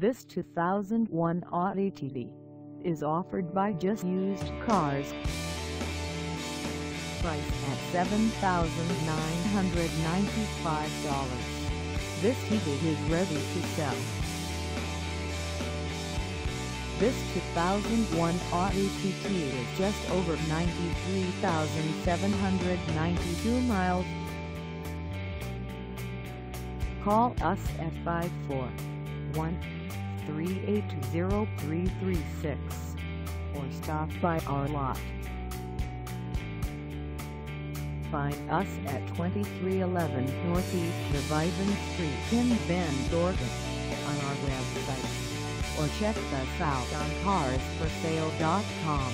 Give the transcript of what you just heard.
This 2001 Audi TT is offered by Just Used Cars. Price at $7,995. This TT is ready to sell. This 2001 Audi TT is just over 93,792 miles. Call us at 541-382-0336 or stop by our lot. Find us at 2311 Northeast Division Street in Bend, Oregon on our website or check us out on carsforsale.com.